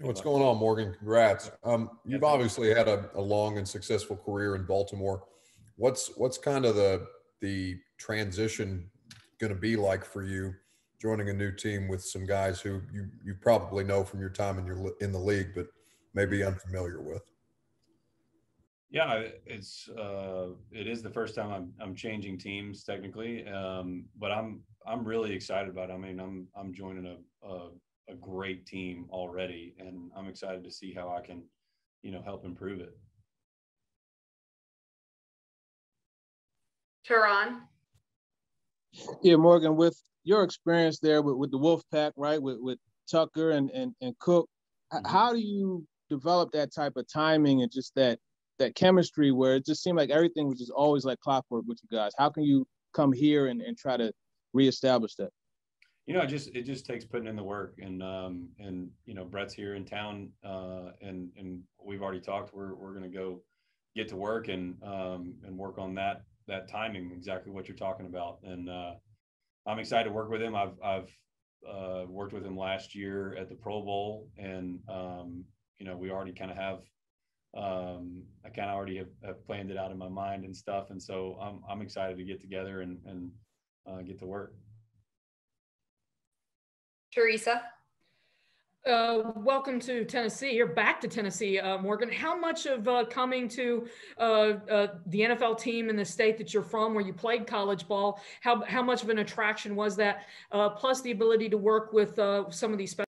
What's going on, Morgan? Congrats. Um, you've obviously had a, a, long and successful career in Baltimore. What's what's kind of the the transition going to be like for you joining a new team with some guys who you you probably know from your time in your in the league, but maybe unfamiliar with? Yeah, it's uh, it is the first time I'm I'm changing teams technically, um, but I'm I'm really excited about it. I mean, I'm I'm joining a, a a great team already, and I'm excited to see how I can, you know, help improve it. Turron. Yeah, Morgan, with your experience there with, with the Wolf Pack, right, with, with Tucker and, and, and Koch, mm-hmm. how do you develop that type of timing and just that that chemistry where it just seemed like everything was just always like clockwork with you guys? How can you come here and, and try to reestablish that? You know, it just it just takes putting in the work, and um, and you know, Brett's here in town, uh, and and we've already talked. We're we're gonna go get to work and um, and work on that that timing, exactly what you're talking about. And uh, I'm excited to work with him. I've I've uh, worked with him last year at the Pro Bowl, and um, you know, we already kind of have. Um, I kind of already have, have, planned it out in my mind and stuff, and so I'm I'm excited to get together and and uh, get to work. Teresa. Uh, welcome to Tennessee. You're back to Tennessee, uh, Morgan. How much of uh, coming to uh, uh, the NFL team in the state that you're from, where you played college ball, how, how much of an attraction was that? Uh, plus the ability to work with some of these special.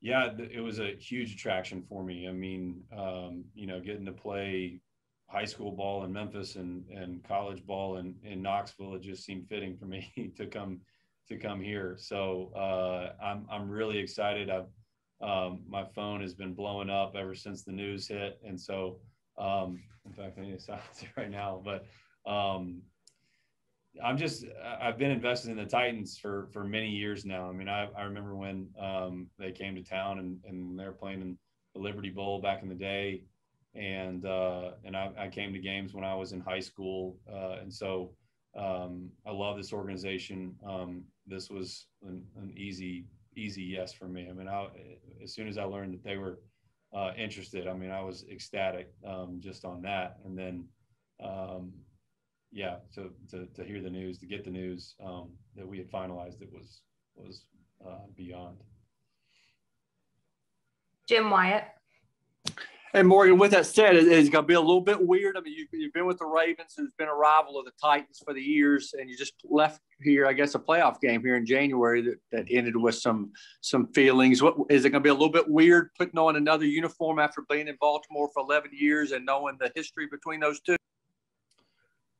Yeah, it was a huge attraction for me. I mean, um, you know, getting to play high school ball in Memphis and, and college ball in, in Knoxville, it just seemed fitting for me to come – to come here. So uh, I'm I'm really excited. I've um, my phone has been blowing up ever since the news hit, and so um, in fact I need to silence it right now. But um, I'm just I've been invested in the Titans for for many years now. I mean I, I remember when um, they came to town and and they're playing in the Liberty Bowl back in the day, and uh, and I, I came to games when I was in high school, uh, and so. Um, I love this organization. Um, this was an, an, easy, easy yes for me. I mean, I, as soon as I learned that they were uh, interested, I mean, I was ecstatic um, just on that. And then, um, yeah, to, to, to, hear the news, to get the news um, that we had finalized it was was uh, beyond. Jim Wyatt. And Morgan, with that said, it's going to be a little bit weird. I mean, you've, you've been with the Ravens, who's been a rival of the Titans for the years, and you just left here, I guess, a playoff game here in January that, that ended with some some feelings. What is it going to be a little bit weird putting on another uniform after being in Baltimore for 11 years and knowing the history between those two?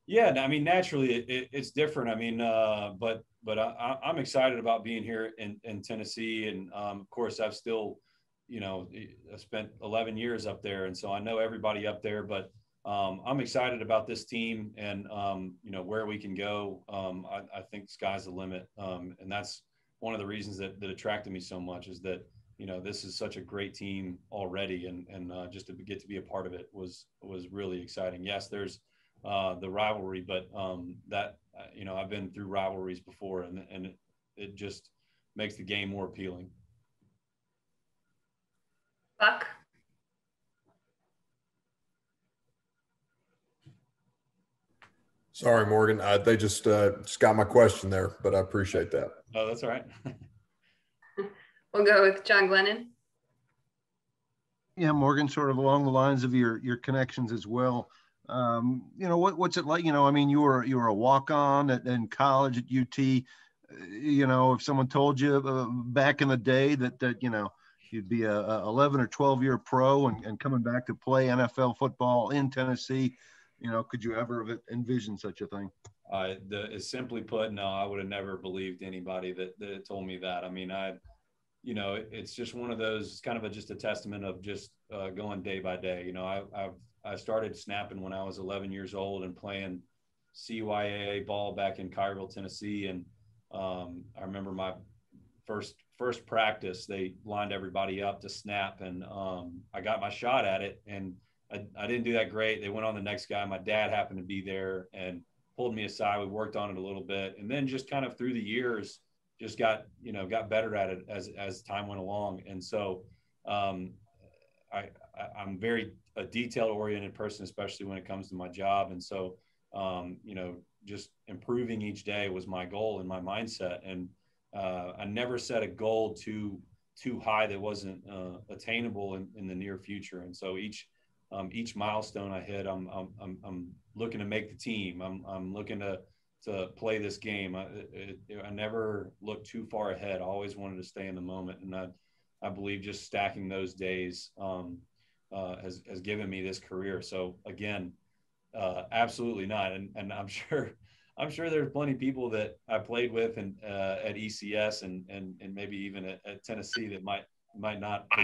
Yeah, I mean, naturally, it, it, it's different. I mean, uh, but but I, am excited about being here in, in Tennessee, and um, of course, I've still you know, I spent 11 years up there, and so I know everybody up there. But um, I'm excited about this team and um, you know where we can go. Um, I, I, think sky's the limit, um, and that's one of the reasons that, that attracted me so much is that you know this is such a great team already, and and uh, just to get to be a part of it was was really exciting. Yes, there's uh, the rivalry, but um, that uh, you know I've been through rivalries before, and and it, it just makes the game more appealing. Sorry, Morgan. Uh, they just uh, just got my question there, but I appreciate that. Oh, that's all right. we'll go with John Glennon. Yeah, Morgan, sort of along the lines of your your connections as well. Um, you know, what, what's it like? You know, I mean, you were you were a walk on at in college at UT. Uh, you know, if someone told you uh, back in the day that that you know you'd be a, a 11 or 12 year pro and, and coming back to play NFL football in Tennessee. You know, could you ever have envisioned such a thing? Uh, the, simply put, no, I would have never believed anybody that, that told me that. I mean, I, you know, it, it's just one of those, it's kind of a, just a testament of just uh, going day by day. You know, I, I've, I started snapping when I was 11 years old and playing CYAA ball back in Collierville, Tennessee. And um, I remember my first first practice, they lined everybody up to snap, and um, I got my shot at it, and I, I, didn't do that great. They went on the next guy. My dad happened to be there and pulled me aside. We worked on it a little bit, and then just kind of through the years, just got you know got better at it as as time went along. And so um, I, I am very a detail oriented person, especially when it comes to my job. And so um, you know just improving each day was my goal and my mindset. And uh, I never set a goal too too high that wasn't uh, attainable in, in the near future. And so each um, each milestone I hit, I'm, I'm, I'm, looking to make the team. I'm, I'm looking to, to play this game. I, it, I never looked too far ahead. I always wanted to stay in the moment. And I, I believe just stacking those days um, uh, has, has given me this career. So again, uh, absolutely not. And, and I'm sure, I'm sure there's plenty of people that I played with and uh, at ECS and, and, and maybe even at, at Tennessee that might, might not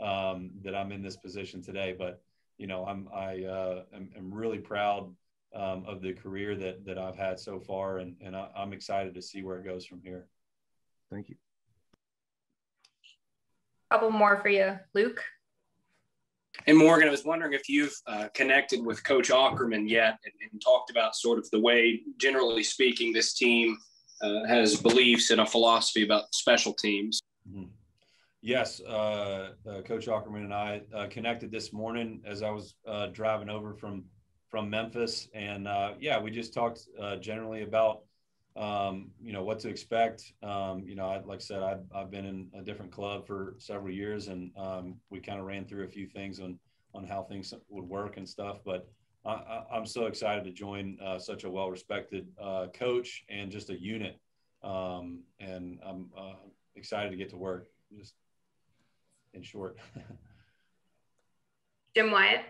um, that I'm in this position today. But you know, I'm I uh, am, am really proud um, of the career that that I've had so far, and and I, I'm excited to see where it goes from here. Thank you. A couple more for you, Luke. And Morgan, I was wondering if you've uh, connected with Coach Aukerman yet and, and, talked about sort of the way, generally speaking, this team uh, has beliefs and a philosophy about special teams. Yes, uh, uh, Coach Aukerman and I uh, connected this morning as I was uh, driving over from from Memphis, and uh, yeah, we just talked uh, generally about um, you know what to expect. Um, you know, I, like I said, I've, I've been in a different club for several years, and um, we kind of ran through a few things on on how things would work and stuff. But I, am so excited to join such a well respected coach and just a unit, um, and I'm excited to get to work. Just in short. Jim Wyatt.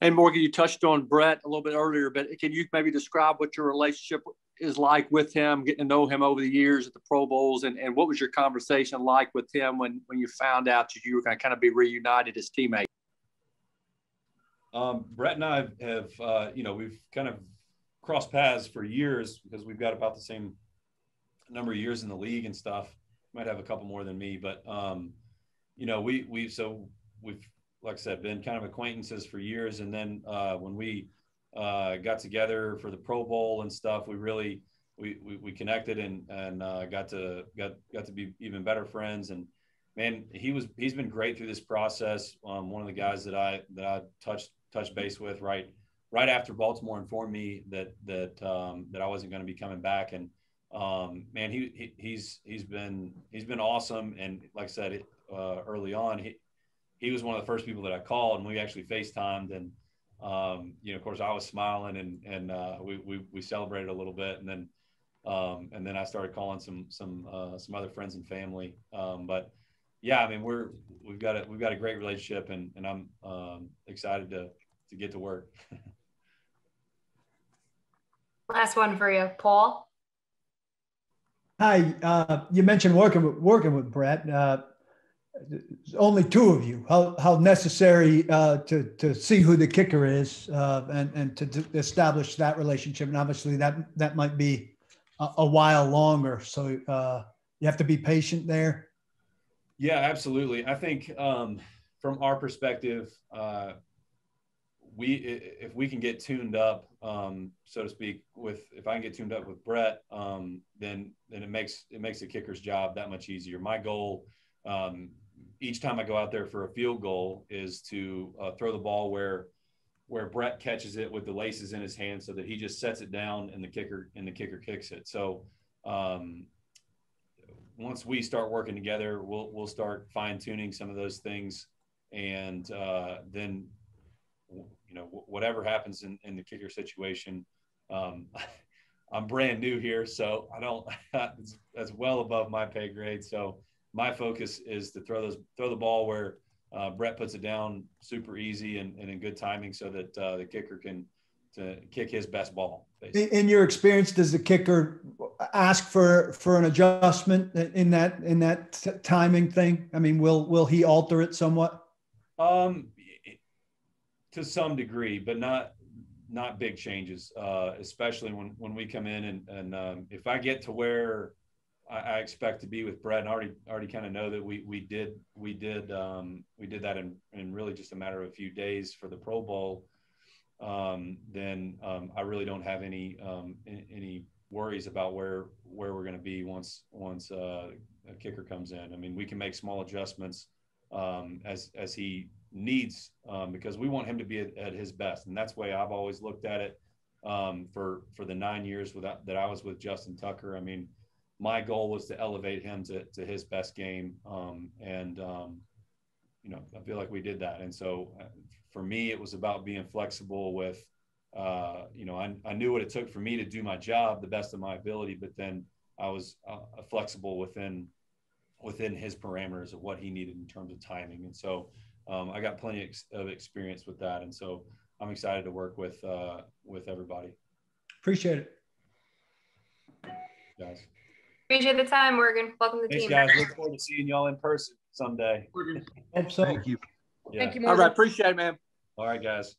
Hey, Morgan, you touched on Brett a little bit earlier, but can you maybe describe what your relationship is like with him, getting to know him over the years at the Pro Bowls, and, and what was your conversation like with him when, when you found out that you were going to kind of be reunited as teammates? Um, Brett and I have, have uh, you know, we've kind of crossed paths for years because we've got about the same number of years in the league and stuff might have a couple more than me, but um, you know, we we so we've like I said been kind of acquaintances for years, and then uh, when we uh, got together for the Pro Bowl and stuff, we really we we, we connected and and uh, got to got got to be even better friends. And man he was he's been great through this process. Um, one of the guys that i that i touched touched base with right right after baltimore informed me that that um, that i wasn't going to be coming back. And um, man, he, he, he's he's been he's been awesome. And like I said uh, early on, he he was one of the first people that I called, and we actually FaceTimed. And um, you know, of course, I was smiling, and and uh, we, we we celebrated a little bit, and then um, and then I started calling some some uh, some other friends and family. Um, but yeah, I mean, we're we've got a we've got a great relationship, and and I'm um, excited to to get to work. Last one for you, Paul. Hi, uh, you mentioned working with working with Brett. Uh, only two of you. How how necessary uh, to to see who the kicker is uh, and and to, establish that relationship. And obviously that that might be a, a while longer. So uh, you have to be patient there. Yeah, absolutely. I think um, from our perspective, uh, we if we can get tuned up, um, so to speak, with if I can get tuned up with Brett, um, then then it makes it makes the kicker's job that much easier. My goal um, each time I go out there for a field goal is to uh, throw the ball where where Brett catches it with the laces in his hand, so that he just sets it down and the kicker and the kicker kicks it. So um, once we start working together, we'll we'll start fine tuning some of those things, and uh, then you know, whatever happens in, in the kicker situation, um, I'm brand new here, so I don't. that's well above my pay grade. So my focus is to throw those throw the ball where uh, Brett puts it down super easy and, and in good timing, so that uh, the kicker can to kick his best ball. Basically. In your experience, does the kicker ask for for an adjustment in that in that t- timing thing? I mean, will will he alter it somewhat? Um, to some degree, but not not big changes. Uh, especially when when we come in and and um, if I get to where I, I, expect to be with Brett, and already already kind of know that we we did we did um, we did that in in really just a matter of a few days for the Pro Bowl. Um, then um, I really don't have any um, any worries about where where we're going to be once once uh, a kicker comes in. I mean, we can make small adjustments um, as as he needs um, because we want him to be at, at, his best, and that's the way I've always looked at it. Um, for for the nine years without, that I was with Justin Tucker, I mean, my goal was to elevate him to, to his best game, um, and um, you know, I feel like we did that. And so, uh, for me, it was about being flexible with. Uh, you know, I, I knew what it took for me to do my job the best of my ability, but then I was uh, flexible within within his parameters of what he needed in terms of timing. And so um, I got plenty of experience with that. And so I'm excited to work with uh, with everybody. Appreciate it. Guys. Appreciate the time, Morgan. Welcome to the Thanks, team. guys. Look forward to seeing y'all in person someday. Hope so. Thank you. Yeah. Thank you, All Morgan. right. Appreciate it, man. All right, guys.